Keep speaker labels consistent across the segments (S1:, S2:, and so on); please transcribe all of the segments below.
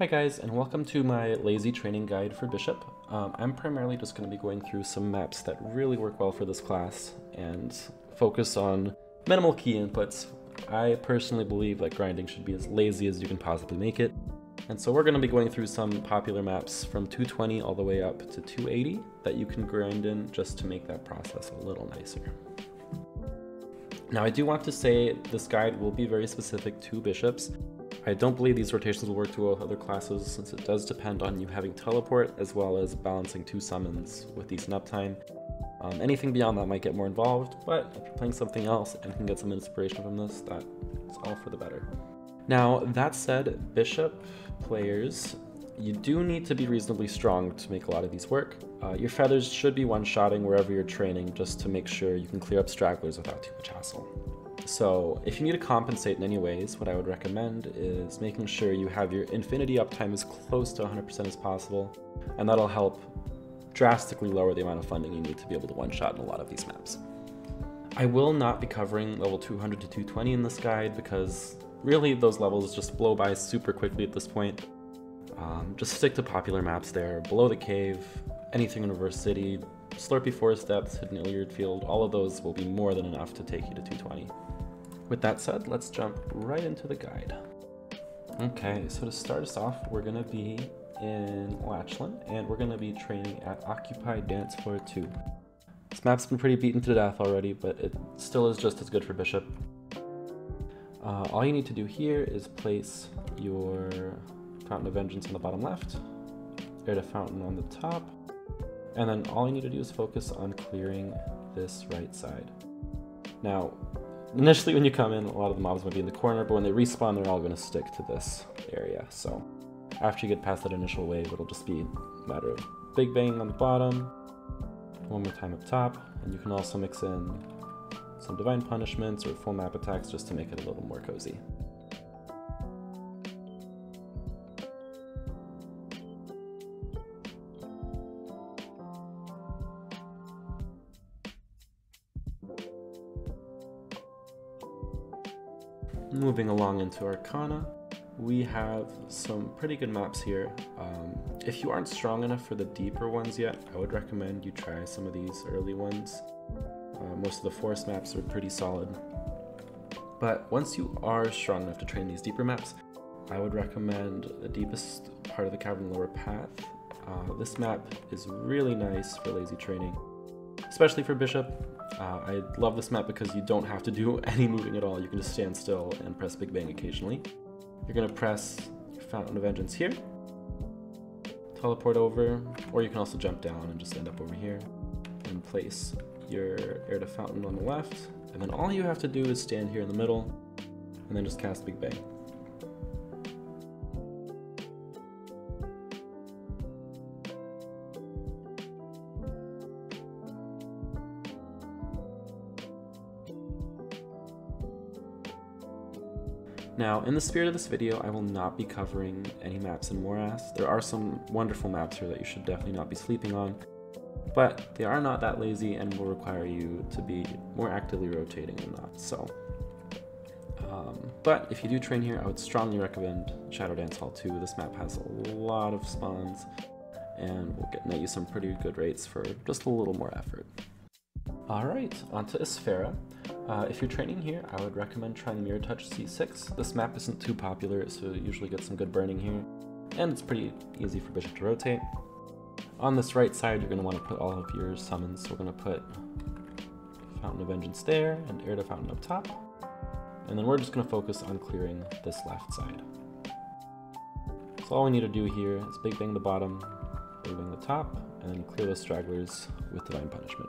S1: Hi guys, and welcome to my lazy training guide for Bishop. Um, I'm primarily just going to be going through some maps that really work well for this class and focus on minimal key inputs. I personally believe that grinding should be as lazy as you can possibly make it. And so we're going to be going through some popular maps from 220 all the way up to 280 that you can grind in just to make that process a little nicer. Now I do want to say this guide will be very specific to bishops. I don't believe these rotations will work to other classes since it does depend on you having teleport as well as balancing two summons with decent uptime. Um, anything beyond that might get more involved, but if you're playing something else and can get some inspiration from this, that's all for the better. Now, that said, Bishop players, you do need to be reasonably strong to make a lot of these work. Uh, your feathers should be one-shotting wherever you're training just to make sure you can clear up stragglers without too much hassle. So if you need to compensate in any ways, what I would recommend is making sure you have your infinity uptime as close to 100% as possible, and that'll help drastically lower the amount of funding you need to be able to one-shot in a lot of these maps. I will not be covering level 200 to 220 in this guide because really those levels just blow by super quickly at this point. Um, just stick to popular maps there, Below the Cave, anything in Reverse City, Slurpy Forest Depths, Hidden Iliard Field, all of those will be more than enough to take you to 220. With that said, let's jump right into the guide. Okay, so to start us off, we're gonna be in Lachelein, and we're gonna be training at Occupy Dance Floor 2. This map's been pretty beaten to death already, but it still is just as good for Bishop. Uh, all you need to do here is place your Fountain of Vengeance on the bottom left, Heir to Fountain on the top, and then all you need to do is focus on clearing this right side. Now, initially when you come in, a lot of the mobs might be in the corner, but when they respawn, they're all going to stick to this area. So after you get past that initial wave, it'll just be a matter of Big Bang on the bottom, one more time up top, and you can also mix in some Divine Punishments or full map attacks just to make it a little more cozy. Moving along into Arcana, we have some pretty good maps here. Um, if you aren't strong enough for the deeper ones yet, I would recommend you try some of these early ones. Uh, most of the forest maps are pretty solid. But once you are strong enough to train these deeper maps, I would recommend the deepest part of the Cavern Lower Path. Uh, this map is really nice for lazy training, especially for Bishop. Uh, I love this map because you don't have to do any moving at all. You can just stand still and press Big Bang occasionally. You're going to press Fountain of Vengeance here, teleport over, or you can also jump down and just end up over here and place your air to Fountain on the left. And then all you have to do is stand here in the middle and then just cast Big Bang. Now, in the spirit of this video, I will not be covering any maps in Morass. There are some wonderful maps here that you should definitely not be sleeping on, but they are not that lazy and will require you to be more actively rotating than that, so. Um, but if you do train here, I would strongly recommend Shadow Dance Hall 2. This map has a lot of spawns, and will get you some pretty good rates for just a little more effort. Alright, onto Esfera. Uh, if you're training here, I would recommend trying Mirror-touched Sea 6. This map isn't too popular, so you usually get some good burning here, and it's pretty easy for Bishop to rotate. On this right side, you're going to want to put all of your summons, so we're going to put Fountain of Vengeance there, and Heir to Fountain up top, and then we're just going to focus on clearing this left side. So all we need to do here is Big Bang the bottom, Big Bang the top, and then clear those stragglers with Divine Punishment.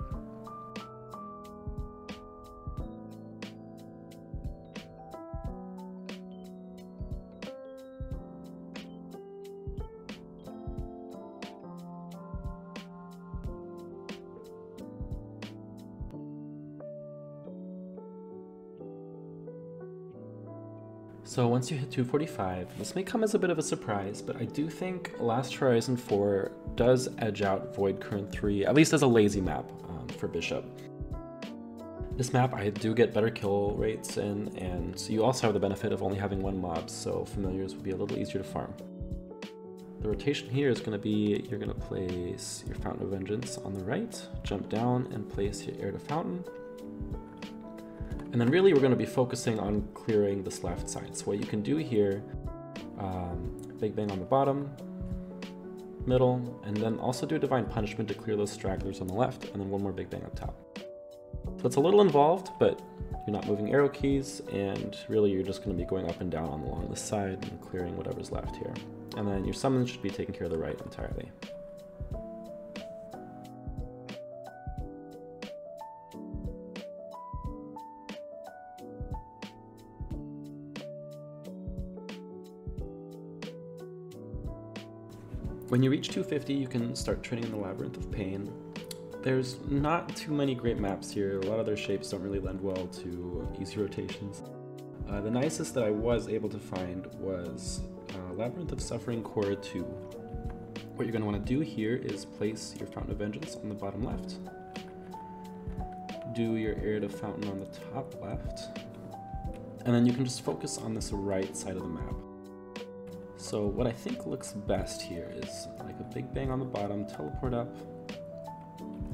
S1: So once you hit 245, this may come as a bit of a surprise, but I do think Last Horizon 4 does edge out Void Current 3, at least as a lazy map um, for Bishop. This map I do get better kill rates in, and so you also have the benefit of only having one mob, so familiars will be a little easier to farm. The rotation here is going to be you're going to place your Fountain of Vengeance on the right, jump down and place your Heir to Fountain. And then really we're going to be focusing on clearing this left side. So what you can do here, um, Big Bang on the bottom, middle, and then also do a Divine Punishment to clear those stragglers on the left, and then one more Big Bang up top. So it's a little involved, but you're not moving arrow keys, and really you're just going to be going up and down along the side and clearing whatever's left here. And then your summons should be taking care of the right entirely. When you reach 250, you can start training the Labyrinth of Pain. There's not too many great maps here. A lot of their shapes don't really lend well to easy rotations. Uh, the nicest that I was able to find was uh, Labyrinth of Suffering Core 2. What you're going to want to do here is place your Fountain of Vengeance on the bottom left. Do your to Fountain on the top left. And then you can just focus on this right side of the map. So what I think looks best here is like a big bang on the bottom, teleport up,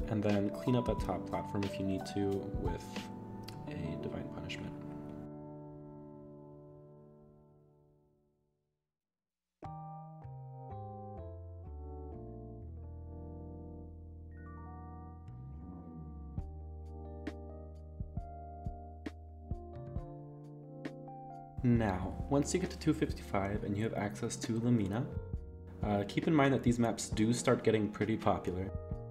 S1: and then clean up that top platform if you need to with Now, once you get to 255 and you have access to Limina, uh, keep in mind that these maps do start getting pretty popular.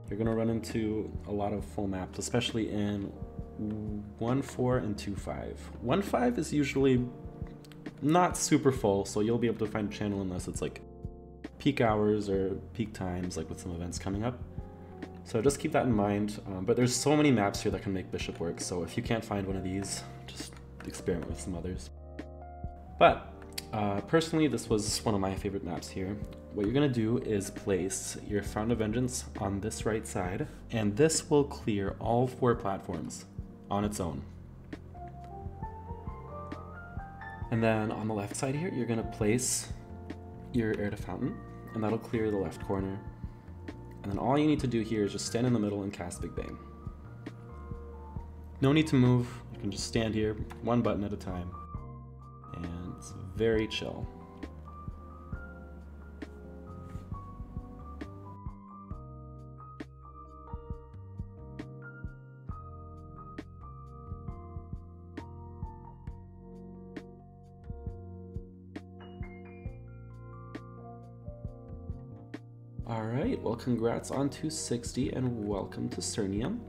S1: You're going to run into a lot of full maps, especially in 1.4 and 2.5. 1.5 is usually not super full, so you'll be able to find a channel unless it's like peak hours or peak times, like with some events coming up. So just keep that in mind. Um, but there's so many maps here that can make Bishop work, so if you can't find one of these, just experiment with some others. But uh, personally, this was one of my favorite maps here. What you're gonna do is place your Fountain of Vengeance on this right side, and this will clear all four platforms on its own. And then on the left side here, you're gonna place your air to Fountain, and that'll clear the left corner. And then all you need to do here is just stand in the middle and cast Big Bang. No need to move, you can just stand here, one button at a time it's very chill. Alright, well congrats on 260 and welcome to Cernium.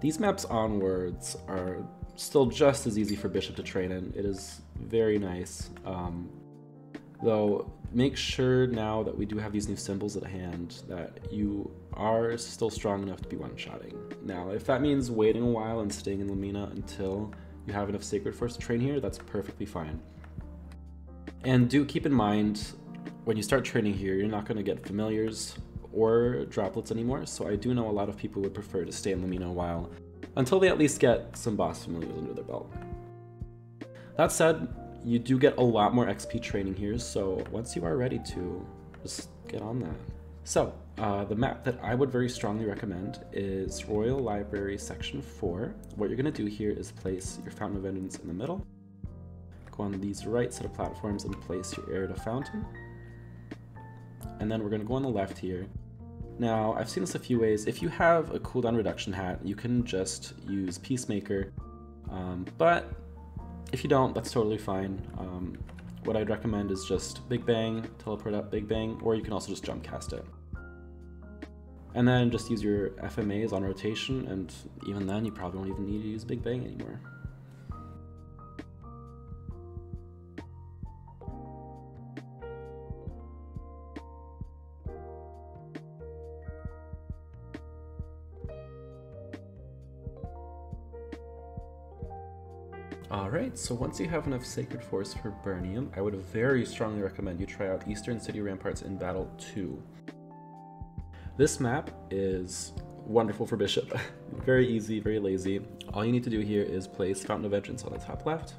S1: These maps onwards are still just as easy for Bishop to train in. It is very nice. Um, though, make sure now that we do have these new symbols at hand that you are still strong enough to be one-shotting. Now, if that means waiting a while and staying in Limina until you have enough Sacred Force to train here, that's perfectly fine. And do keep in mind, when you start training here, you're not going to get familiars or droplets anymore, so I do know a lot of people would prefer to stay in Limina a while until they at least get some boss familiars under their belt. That said, you do get a lot more XP training here, so once you are ready to, just get on that. So, uh, the map that I would very strongly recommend is Royal Library Section 4. What you're going to do here is place your Fountain of Vengeance in the middle, go on these right set of platforms and place your Heir to Fountain, and then we're going to go on the left here now, I've seen this a few ways. If you have a cooldown reduction hat, you can just use Peacemaker, um, but if you don't, that's totally fine. Um, what I'd recommend is just Big Bang, teleport up Big Bang, or you can also just jump cast it. And then just use your FMAs on rotation, and even then you probably won't even need to use Big Bang anymore. Alright, so once you have enough Sacred Force for Burnium, I would very strongly recommend you try out Eastern City Ramparts in Battle 2. This map is wonderful for Bishop. very easy, very lazy. All you need to do here is place Fountain of Vengeance on the top left,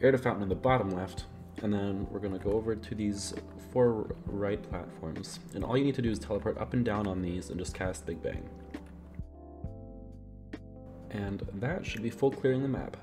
S1: Heir to Fountain on the bottom left, and then we're gonna go over to these four right platforms, and all you need to do is teleport up and down on these and just cast Big Bang. And that should be full clearing the map.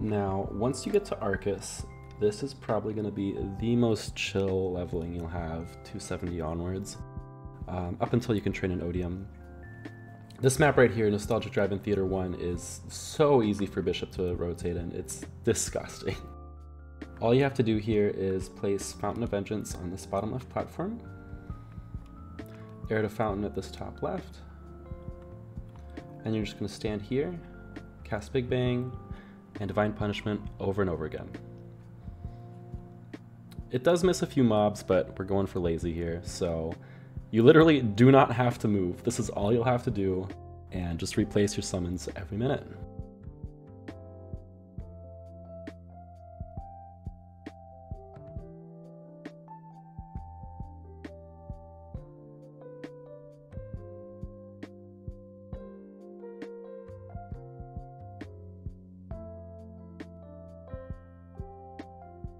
S1: Now, once you get to Arcus, this is probably going to be the most chill leveling you'll have, 270 onwards, um, up until you can train an Odium. This map right here, Nostalgic Drive-In Theater 1, is so easy for Bishop to rotate in, it's disgusting. All you have to do here is place Fountain of Vengeance on this bottom left platform, air to Fountain at this top left, and you're just going to stand here, cast Big Bang, and Divine Punishment over and over again. It does miss a few mobs, but we're going for lazy here, so you literally do not have to move. This is all you'll have to do, and just replace your summons every minute.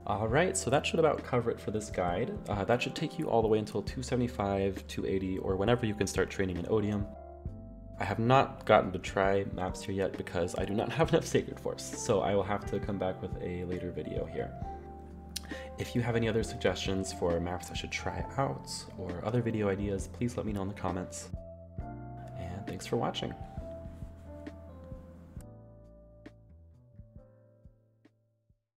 S1: Alright, so that should about cover it for this guide. Uh, that should take you all the way until 275, 280, or whenever you can start training in Odium. I have not gotten to try maps here yet because I do not have enough Sacred Force, so I will have to come back with a later video here. If you have any other suggestions for maps I should try out, or other video ideas, please let me know in the comments. And thanks for watching.